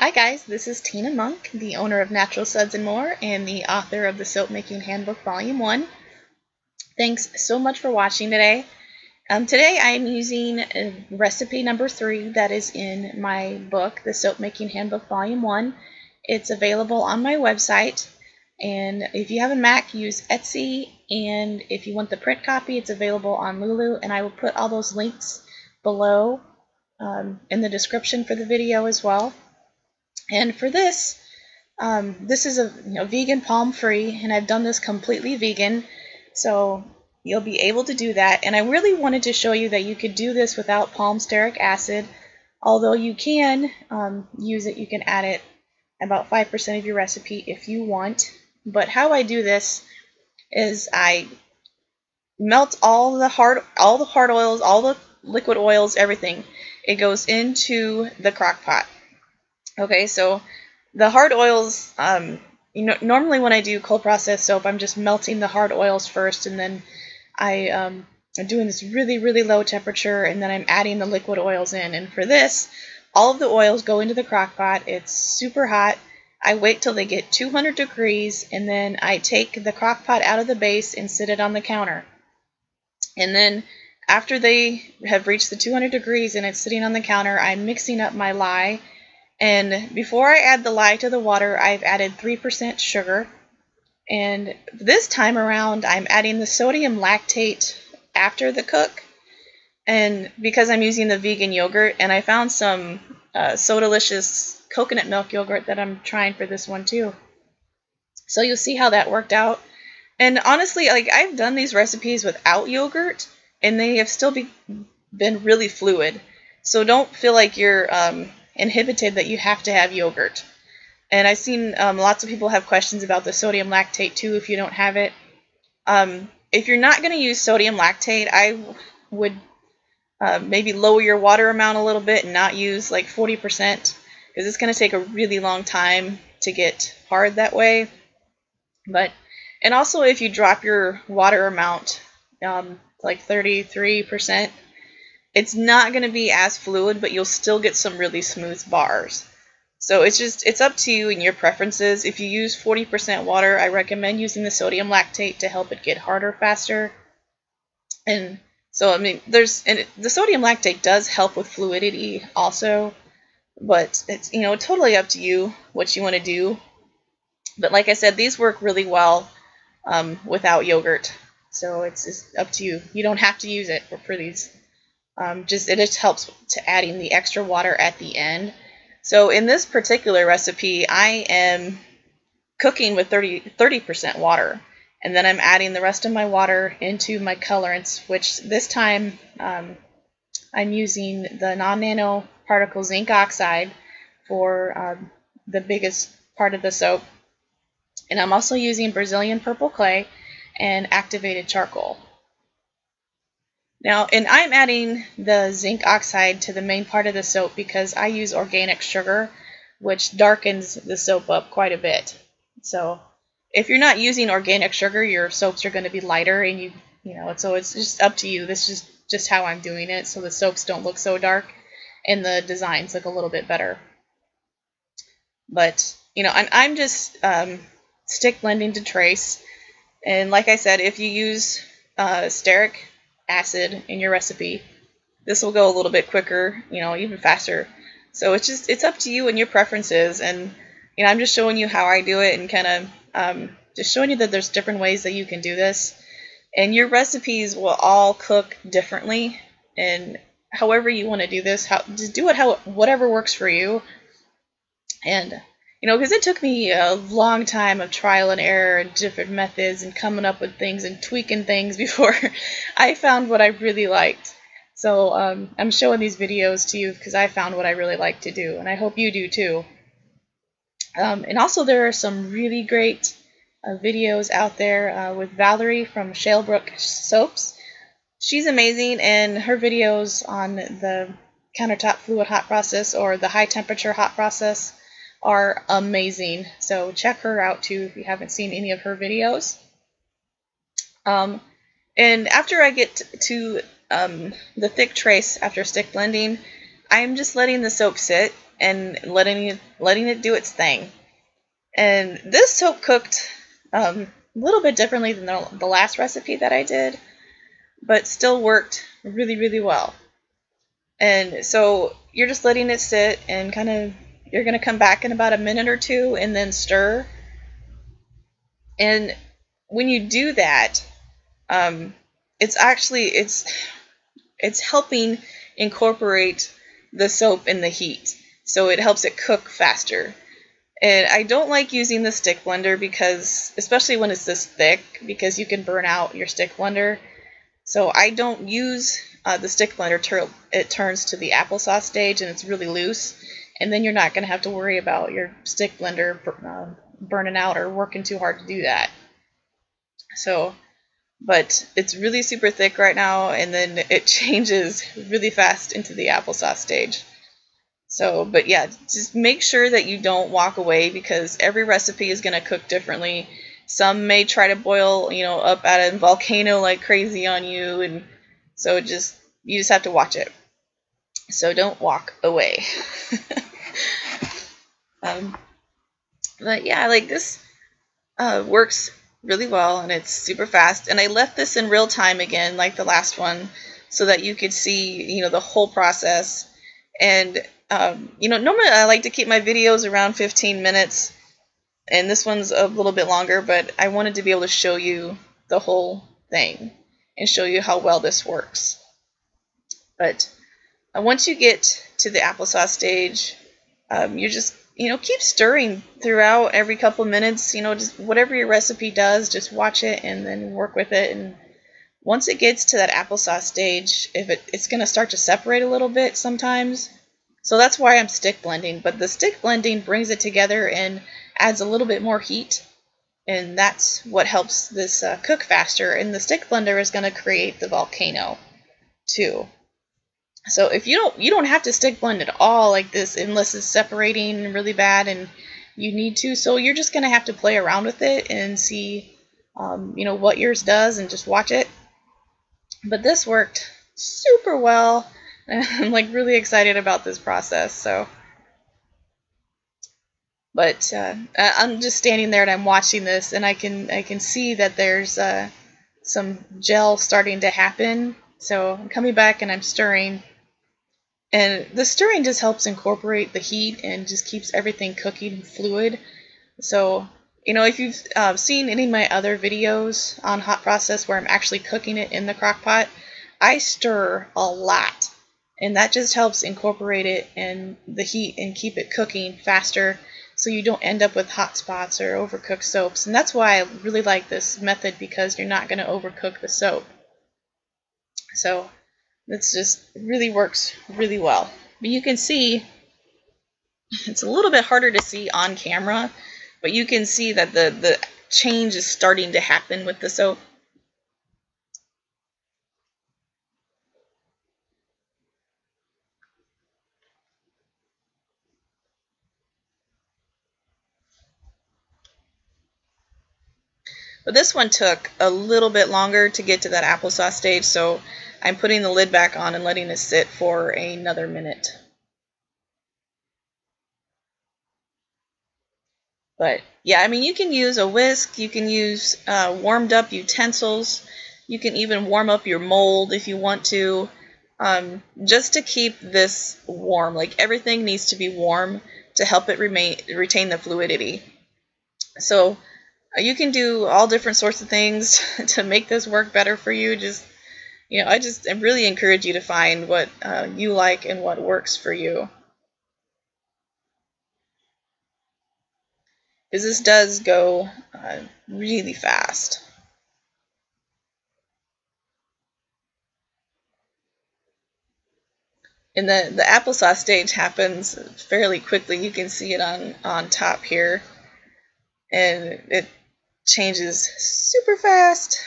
Hi guys, this is Tina Moenck, the owner of Natural Suds and More and the author of the Soap Making Handbook Volume 1. Thanks so much for watching today. Um, today I'm using uh, recipe number 3 that is in my book, the Soap Making Handbook Volume 1. It's available on my website and if you have a Mac, use Etsy and if you want the print copy, it's available on Lulu and I will put all those links below um, in the description for the video as well. And for this, um, this is a you know, vegan palm free, and I've done this completely vegan, so you'll be able to do that. And I really wanted to show you that you could do this without palm stearic acid, although you can um, use it, you can add it about 5% of your recipe if you want. But how I do this is I melt all the hard all the hard oils, all the liquid oils, everything. It goes into the crock pot. Okay, so the hard oils, um, you know, normally when I do cold process soap, I'm just melting the hard oils first, and then I um, am doing this really, really low temperature, and then I'm adding the liquid oils in. And for this, all of the oils go into the crock pot. It's super hot. I wait till they get 200 degrees, and then I take the crock pot out of the base and sit it on the counter. And then after they have reached the 200 degrees and it's sitting on the counter, I'm mixing up my lye and before I add the lye to the water, I've added 3% sugar. And this time around, I'm adding the sodium lactate after the cook. And because I'm using the vegan yogurt, and I found some uh, so delicious coconut milk yogurt that I'm trying for this one too. So you'll see how that worked out. And honestly, like I've done these recipes without yogurt, and they have still be, been really fluid. So don't feel like you're um, inhibited that you have to have yogurt. And I've seen um, lots of people have questions about the sodium lactate too if you don't have it. Um, if you're not going to use sodium lactate, I would uh, maybe lower your water amount a little bit and not use like 40% because it's going to take a really long time to get hard that way. But and also if you drop your water amount um, like 33%, it's not going to be as fluid, but you'll still get some really smooth bars. So it's just, it's up to you and your preferences. If you use 40% water, I recommend using the sodium lactate to help it get harder faster. And so, I mean, there's, and it, the sodium lactate does help with fluidity also, but it's, you know, totally up to you what you want to do. But like I said, these work really well um, without yogurt. So it's, it's up to you. You don't have to use it for, for these. Um, just it just helps to adding the extra water at the end. So in this particular recipe, I am cooking with 30 percent water, and then I'm adding the rest of my water into my colorants, which this time um, I'm using the non-nano particle zinc oxide for um, the biggest part of the soap, and I'm also using Brazilian purple clay and activated charcoal. Now, and I'm adding the zinc oxide to the main part of the soap because I use organic sugar, which darkens the soap up quite a bit. So if you're not using organic sugar, your soaps are going to be lighter and you, you know, so it's just up to you. This is just how I'm doing it so the soaps don't look so dark and the designs look a little bit better. But, you know, I'm, I'm just um, stick blending to trace. And like I said, if you use uh, stearic acid in your recipe. This will go a little bit quicker, you know, even faster. So it's just it's up to you and your preferences. And you know, I'm just showing you how I do it and kind of um, just showing you that there's different ways that you can do this. And your recipes will all cook differently. And however you want to do this, how just do it how whatever works for you. And you know, because it took me a long time of trial and error and different methods and coming up with things and tweaking things before I found what I really liked. So um, I'm showing these videos to you because I found what I really like to do, and I hope you do too. Um, and also, there are some really great uh, videos out there uh, with Valerie from Shalebrook Soaps. She's amazing, and her videos on the countertop fluid hot process or the high temperature hot process are amazing. So check her out too if you haven't seen any of her videos. Um, and after I get to um, the thick trace after stick blending, I'm just letting the soap sit and letting it letting it do its thing. And this soap cooked um, a little bit differently than the, the last recipe that I did, but still worked really really well. And so you're just letting it sit and kind of you're going to come back in about a minute or two and then stir. And when you do that, um, it's actually it's it's helping incorporate the soap in the heat, so it helps it cook faster. And I don't like using the stick blender because, especially when it's this thick, because you can burn out your stick blender. So I don't use uh, the stick blender till it turns to the applesauce stage and it's really loose. And then you're not going to have to worry about your stick blender uh, burning out or working too hard to do that. So but it's really super thick right now and then it changes really fast into the applesauce stage. So, but yeah, just make sure that you don't walk away because every recipe is going to cook differently. Some may try to boil, you know, up at a volcano like crazy on you and so just you just have to watch it. So don't walk away. um, but yeah, like this uh, works really well and it's super fast. And I left this in real time again, like the last one, so that you could see, you know, the whole process. And, um, you know, normally I like to keep my videos around 15 minutes. And this one's a little bit longer, but I wanted to be able to show you the whole thing and show you how well this works. But uh, once you get to the applesauce stage, um, you're just you know, keep stirring throughout every couple of minutes. You know, just whatever your recipe does, just watch it and then work with it. And once it gets to that applesauce stage, if it, it's going to start to separate a little bit sometimes. So that's why I'm stick blending. But the stick blending brings it together and adds a little bit more heat. And that's what helps this uh, cook faster. And the stick blender is going to create the volcano too. So if you don't you don't have to stick blend at all like this unless it's separating really bad and you need to. So you're just gonna have to play around with it and see um, you know what yours does and just watch it. But this worked super well. I'm like really excited about this process. So, but uh, I'm just standing there and I'm watching this and I can I can see that there's uh, some gel starting to happen. So I'm coming back and I'm stirring and the stirring just helps incorporate the heat and just keeps everything cooking fluid. So, you know, if you've uh, seen any of my other videos on hot process where I'm actually cooking it in the crock pot, I stir a lot. And that just helps incorporate it and the heat and keep it cooking faster so you don't end up with hot spots or overcooked soaps. And that's why I really like this method because you're not going to overcook the soap. So it's just really works really well. But you can see it's a little bit harder to see on camera, but you can see that the, the change is starting to happen with the soap. But this one took a little bit longer to get to that applesauce stage, so I'm putting the lid back on and letting it sit for another minute. But yeah, I mean, you can use a whisk, you can use uh, warmed up utensils, you can even warm up your mold if you want to, um, just to keep this warm. Like everything needs to be warm to help it remain retain the fluidity. So uh, you can do all different sorts of things to make this work better for you. Just you know, I just I really encourage you to find what uh, you like and what works for you. Because this does go uh, really fast. And the, the applesauce stage happens fairly quickly. You can see it on, on top here. And it changes super fast.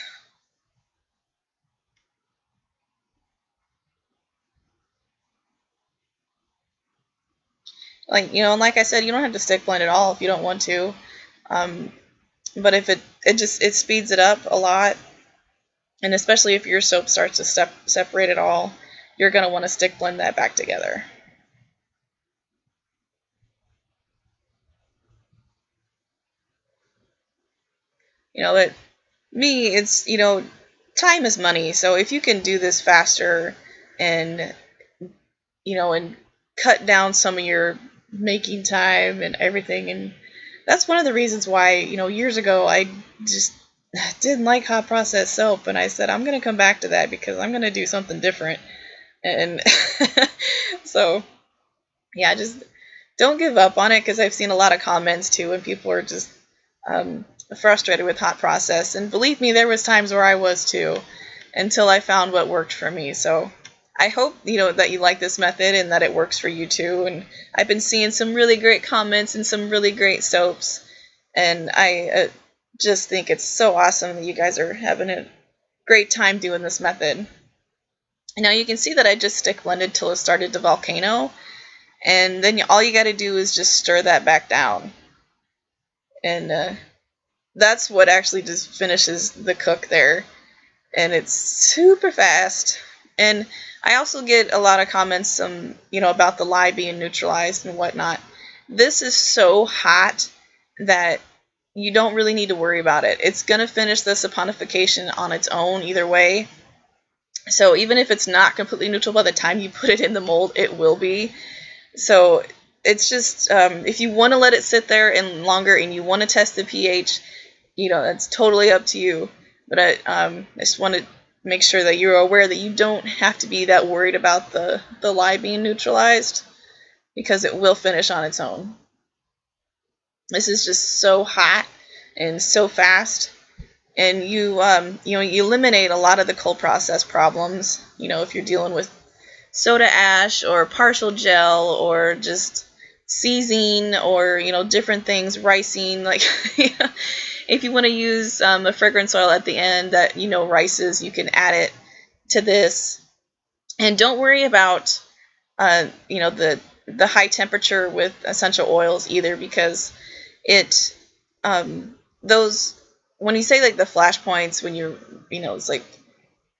Like you know, and like I said, you don't have to stick blend at all if you don't want to. Um, but if it it just it speeds it up a lot, and especially if your soap starts to step, separate at all, you're gonna want to stick blend that back together. You know that me, it's you know time is money. So if you can do this faster and you know and cut down some of your making time and everything, and that's one of the reasons why, you know, years ago I just didn't like hot process soap, and I said I'm going to come back to that because I'm going to do something different. And so, yeah, just don't give up on it because I've seen a lot of comments too, and people are just um, frustrated with hot process. And believe me, there was times where I was too, until I found what worked for me. So I hope you know that you like this method and that it works for you too. And I've been seeing some really great comments and some really great soaps, and I uh, just think it's so awesome that you guys are having a great time doing this method. Now you can see that I just stick blended till it started to volcano, and then all you got to do is just stir that back down, and uh, that's what actually just finishes the cook there, and it's super fast. And I also get a lot of comments, um, you know, about the lye being neutralized and whatnot. This is so hot that you don't really need to worry about it. It's going to finish the saponification on its own either way. So even if it's not completely neutral by the time you put it in the mold, it will be. So it's just, um, if you want to let it sit there and longer and you want to test the pH, you know, that's totally up to you. But I, um, I just want to make sure that you're aware that you don't have to be that worried about the, the lye being neutralized because it will finish on its own. This is just so hot and so fast. And you, um, you know, you eliminate a lot of the cold process problems. You know, if you're dealing with soda ash or partial gel or just seizing or you know different things, ricing. Like if you want to use um, a fragrance oil at the end that you know rices, you can add it to this. And don't worry about uh, you know the the high temperature with essential oils either because it um, those when you say like the flash points when you're you know it's like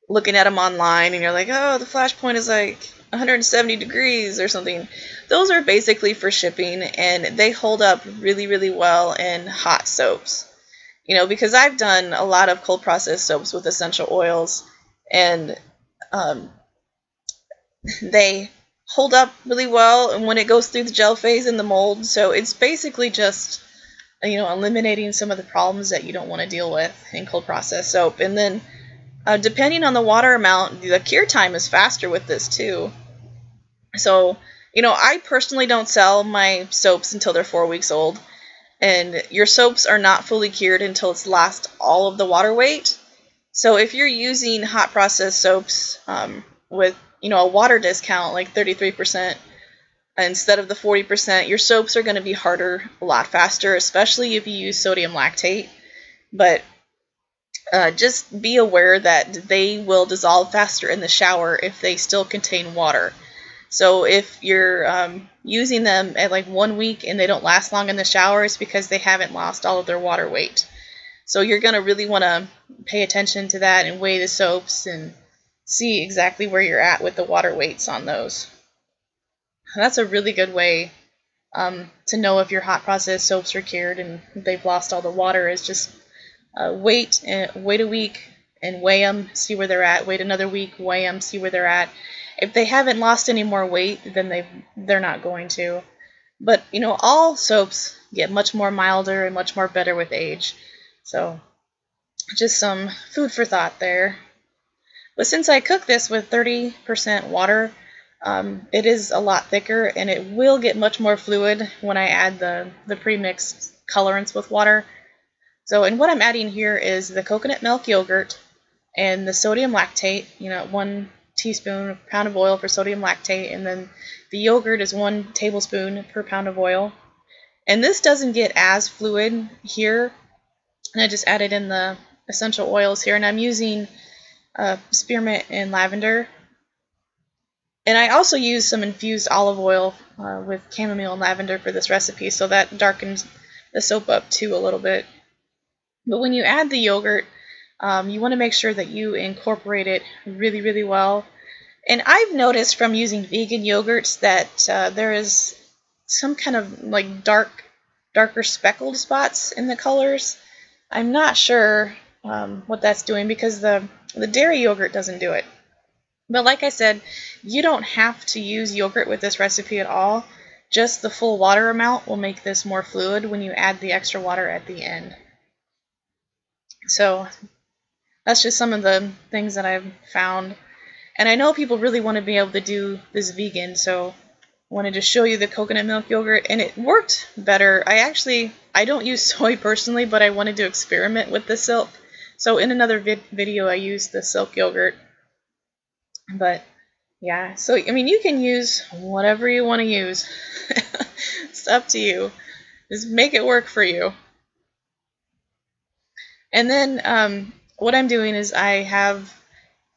looking at them online and you're like oh the flash point is like 170 degrees or something those are basically for shipping and they hold up really really well in hot soaps you know because i've done a lot of cold processed soaps with essential oils and um, they hold up really well and when it goes through the gel phase in the mold so it's basically just you know, eliminating some of the problems that you don't want to deal with in cold process soap. And then, uh, depending on the water amount, the cure time is faster with this too. So, you know, I personally don't sell my soaps until they're four weeks old. And your soaps are not fully cured until it's lost all of the water weight. So if you're using hot process soaps um, with, you know, a water discount like 33%, instead of the 40%, your soaps are going to be harder a lot faster, especially if you use sodium lactate. But uh, just be aware that they will dissolve faster in the shower if they still contain water. So if you're um, using them at like one week and they don't last long in the shower, it's because they haven't lost all of their water weight. So you're going to really want to pay attention to that and weigh the soaps and see exactly where you're at with the water weights on those. That's a really good way um, to know if your hot process soaps are cured and they've lost all the water. Is just uh, wait and wait a week and weigh them, see where they're at. Wait another week, weigh them, see where they're at. If they haven't lost any more weight, then they they're not going to. But you know, all soaps get much more milder and much more better with age. So, just some food for thought there. But since I cook this with 30% water, um, it is a lot thicker and it will get much more fluid when I add the, the pre-mixed colorants with water. So, and what I'm adding here is the coconut milk yogurt and the sodium lactate, you know, one teaspoon, per pound of oil for sodium lactate, and then the yogurt is one tablespoon per pound of oil. And this doesn't get as fluid here. And I just added in the essential oils here, and I'm using uh, spearmint and lavender and I also use some infused olive oil uh, with chamomile and lavender for this recipe, so that darkens the soap up too a little bit. But when you add the yogurt, um, you want to make sure that you incorporate it really, really well. And I've noticed from using vegan yogurts that uh, there is some kind of like dark, darker speckled spots in the colors. I'm not sure um, what that's doing because the, the dairy yogurt doesn't do it. But like I said, you don't have to use yogurt with this recipe at all. Just the full water amount will make this more fluid when you add the extra water at the end. So that's just some of the things that I've found. And I know people really want to be able to do this vegan, so I wanted to show you the coconut milk yogurt, and it worked better. I actually, I don't use soy personally, but I wanted to experiment with the silk. So in another vid video, I used the silk yogurt. But yeah, so I mean, you can use whatever you want to use. it's up to you. Just make it work for you. And then um, what I'm doing is I have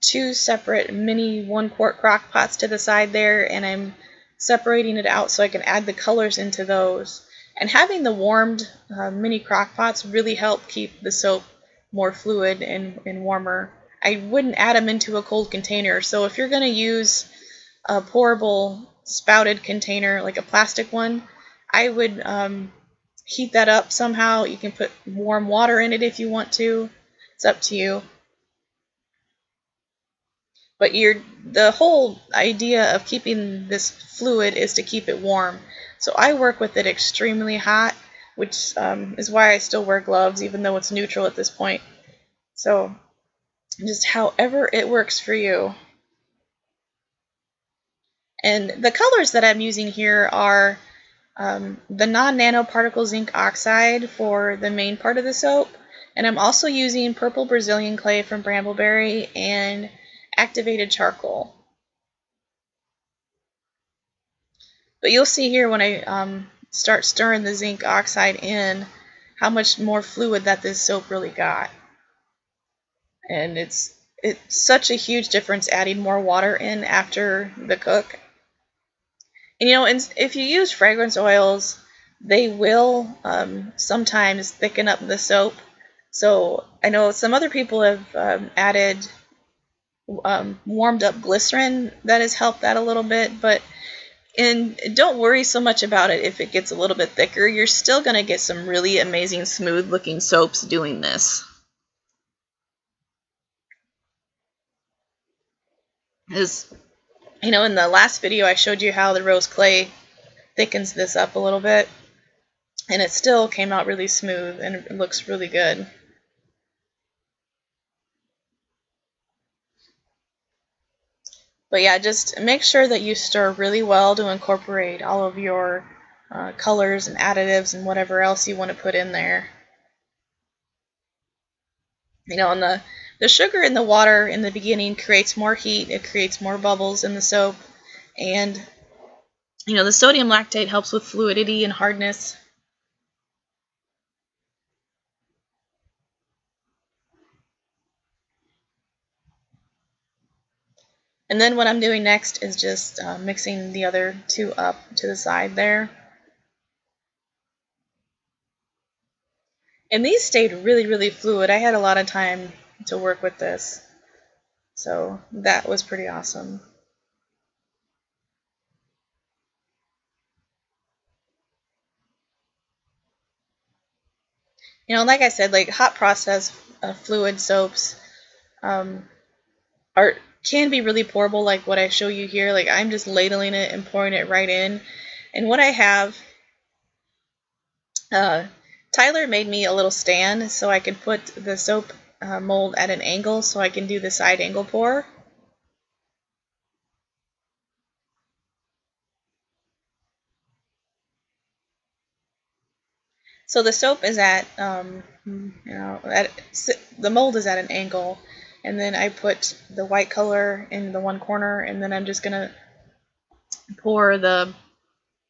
two separate mini one quart crock pots to the side there and I'm separating it out so I can add the colors into those. And having the warmed uh, mini crock pots really help keep the soap more fluid and, and warmer. I wouldn't add them into a cold container. So if you're going to use a pourable spouted container, like a plastic one, I would um, heat that up somehow. You can put warm water in it if you want to. It's up to you. But you the whole idea of keeping this fluid is to keep it warm. So I work with it extremely hot, which um, is why I still wear gloves, even though it's neutral at this point. So just however it works for you. And the colors that I'm using here are um, the non-nanoparticle zinc oxide for the main part of the soap. And I'm also using purple Brazilian clay from Brambleberry and activated charcoal. But you'll see here when I um, start stirring the zinc oxide in how much more fluid that this soap really got. And it's it's such a huge difference adding more water in after the cook. And you know, and if you use fragrance oils, they will um, sometimes thicken up the soap. So I know some other people have um, added um, warmed up glycerin that has helped that a little bit, but and don't worry so much about it if it gets a little bit thicker. You're still going to get some really amazing smooth looking soaps doing this. Is you know, in the last video I showed you how the rose clay thickens this up a little bit. And it still came out really smooth and it looks really good. But yeah, just make sure that you stir really well to incorporate all of your uh, colors and additives and whatever else you want to put in there. You know, and the the sugar in the water in the beginning creates more heat, it creates more bubbles in the soap, and you know the sodium lactate helps with fluidity and hardness. And then what I'm doing next is just uh, mixing the other two up to the side there. And these stayed really, really fluid. I had a lot of time to work with this. So that was pretty awesome. You know, like I said, like hot process uh, fluid soaps um, are can be really pourable, like what I show you here. Like I'm just ladling it and pouring it right in. And what I have, uh, Tyler made me a little stand so I could put the soap uh, mold at an angle so I can do the side angle pour. So the soap is at, um, you know, at, the mold is at an angle, and then I put the white color in the one corner, and then I'm just gonna pour the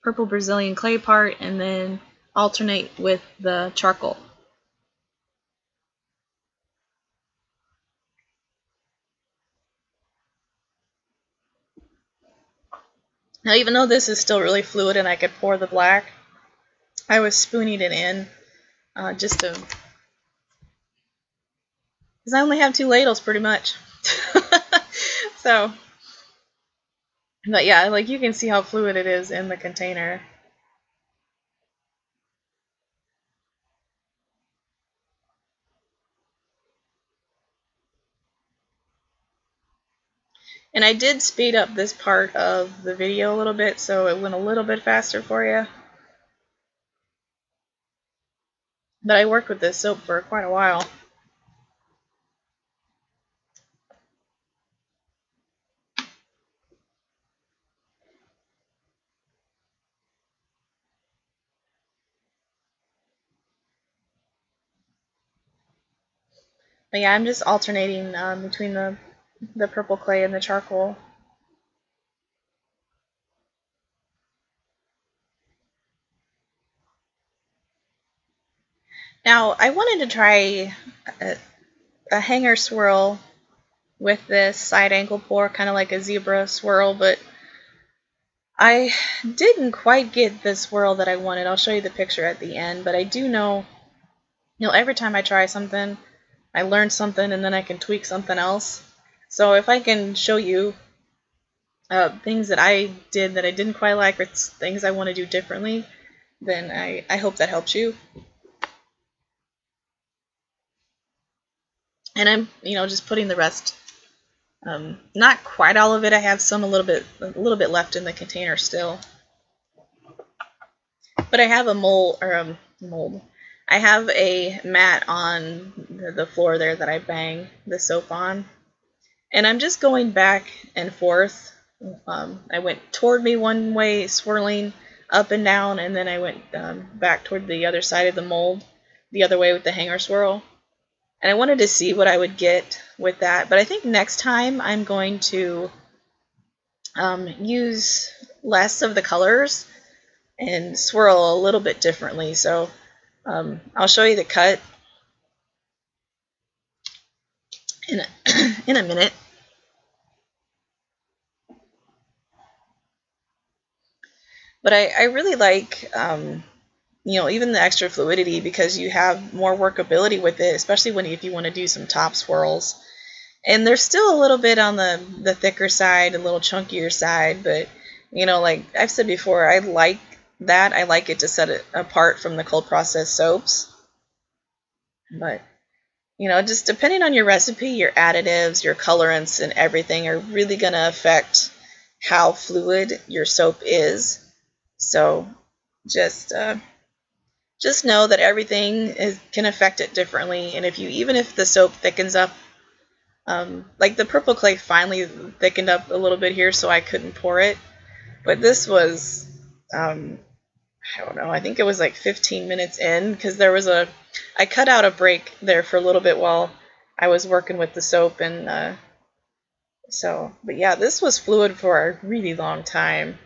purple Brazilian clay part, and then alternate with the charcoal. Now, even though this is still really fluid and I could pour the black, I was spooning it in uh, just to, because I only have two ladles, pretty much. so, but yeah, like you can see how fluid it is in the container. And I did speed up this part of the video a little bit, so it went a little bit faster for you. But I worked with this soap for quite a while. But yeah, I'm just alternating um, between the, the purple clay and the charcoal. Now, I wanted to try a, a hanger swirl with this side angle pour, kind of like a zebra swirl, but I didn't quite get the swirl that I wanted. I'll show you the picture at the end, but I do know, you know, every time I try something, I learned something and then I can tweak something else. So if I can show you uh, things that I did that I didn't quite like or things I want to do differently, then I, I hope that helps you. And I'm, you know, just putting the rest, um, not quite all of it. I have some a little bit, a little bit left in the container still. But I have a mold, or a um, mold, I have a mat on the floor there that I bang the soap on. And I'm just going back and forth. Um, I went toward me one way, swirling up and down, and then I went um, back toward the other side of the mold, the other way with the hanger swirl. And I wanted to see what I would get with that. But I think next time I'm going to um, use less of the colors and swirl a little bit differently. So um, I'll show you the cut in a, in a minute. But I, I really like, um, you know, even the extra fluidity because you have more workability with it, especially when if you want to do some top swirls. And they're still a little bit on the, the thicker side, a little chunkier side, but, you know, like I've said before, I like that I like it to set it apart from the cold process soaps. But you know, just depending on your recipe, your additives, your colorants, and everything are really going to affect how fluid your soap is. So just uh, just know that everything is, can affect it differently. And if you even if the soap thickens up, um, like the purple clay finally thickened up a little bit here, so I couldn't pour it. But this was um, I don't know, I think it was like 15 minutes in because there was a, I cut out a break there for a little bit while I was working with the soap and uh, so, but yeah, this was fluid for a really long time.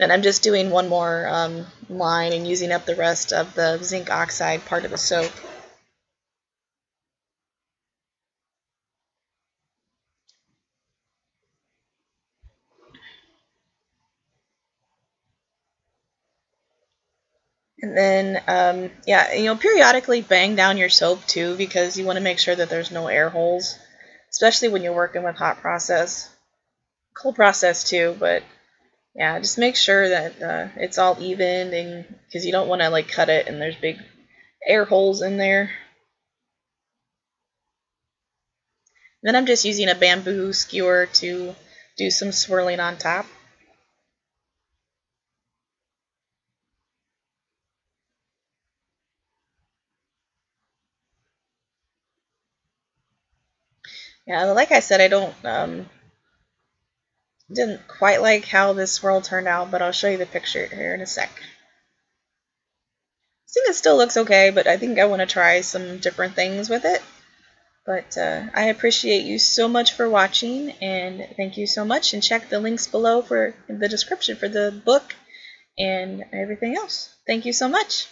And I'm just doing one more um, line and using up the rest of the zinc oxide part of the soap. And then, um, yeah, you know, periodically bang down your soap too because you want to make sure that there's no air holes, especially when you're working with hot process. Cold process too, but yeah, just make sure that uh, it's all even and because you don't want to like cut it and there's big air holes in there. Then I'm just using a bamboo skewer to do some swirling on top. Yeah, like I said, I don't um, didn't quite like how this swirl turned out, but I'll show you the picture here in a sec. I think it still looks okay, but I think I want to try some different things with it. But uh, I appreciate you so much for watching, and thank you so much. And check the links below for the description for the book and everything else. Thank you so much.